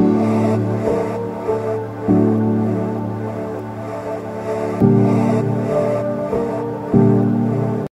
Yeah.